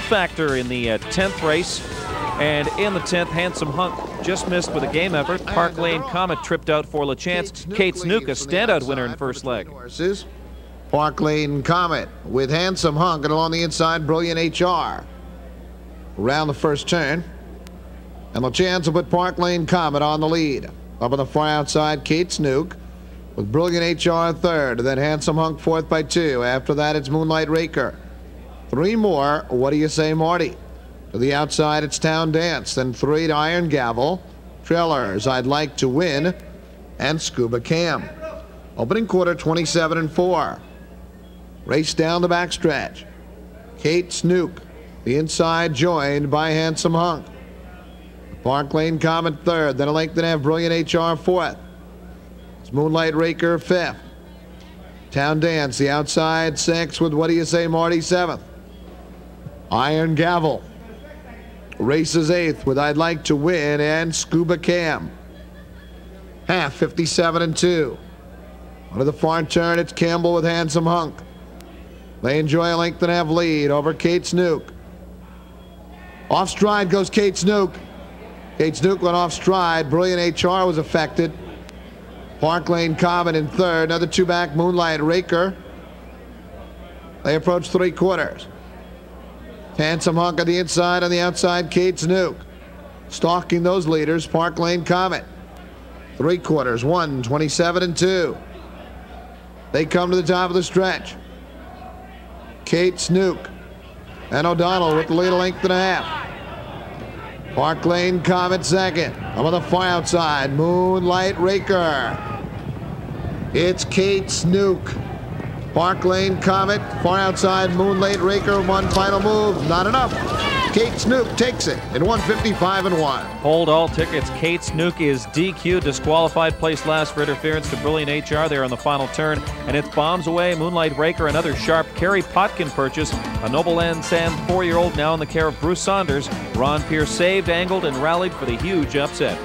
factor in the uh, 10th race. And in the 10th, Handsome Hunk just missed with a game effort. Park Lane Comet tripped out for LaChance. Kate Snook, a standout winner in first leg. Horses. Park Lane Comet with Handsome Hunk and along the inside, Brilliant HR. Around the first turn. And LaChance will put Park Lane Comet on the lead. Up on the far outside, Kate Snook with Brilliant HR third. And then Handsome Hunk fourth by two. After that, it's Moonlight Raker. Three more. What do you say, Marty? To the outside, it's Town Dance. Then three to Iron Gavel. Trailers, I'd Like to Win. And Scuba Cam. Opening quarter, 27 and 4. Race down the backstretch. Kate Snook, the inside, joined by Handsome Hunk. Park Lane Comet third. Then a length and a half, Brilliant HR fourth. It's Moonlight Raker fifth. Town Dance, the outside sixth with what do you say, Marty seventh. Iron Gavel races eighth with I'd Like to Win and Scuba Cam. Half 57 and 2. Under the far turn, it's Campbell with Handsome Hunk. They enjoy a length and half lead over Kate Snook. Off stride goes Kate Snook. Kate Snook went off stride. Brilliant HR was affected. Park Lane Comet in third. Another two back Moonlight Raker. They approach three quarters. Handsome Hunk on the inside, on the outside, Kate Snook. Stalking those leaders, Park Lane Comet. Three quarters, one, 27 and two. They come to the top of the stretch. Kate Snook and O'Donnell with the lead length and a half. Park Lane Comet second. I'm on the far outside. Moonlight Raker. It's Kate Snook. Park Lane Comet, far outside Moonlight Raker, one final move. Not enough. Kate Snook takes it in 155 and 1. Hold all tickets. Kate Snook is DQ, disqualified, placed last for interference to Brilliant HR there on the final turn. And it's bombs away. Moonlight Raker, another sharp Kerry Potkin purchase. A Nobleland Sam four year old now in the care of Bruce Saunders. Ron Pierce saved, angled, and rallied for the huge upset.